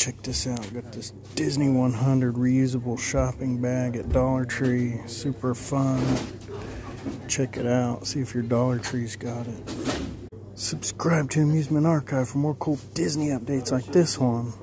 check this out. Got this Disney 100 reusable shopping bag at Dollar Tree. Super fun. Check it out. See if your Dollar Tree's got it. Subscribe to Amusement Archive for more cool Disney updates like this one.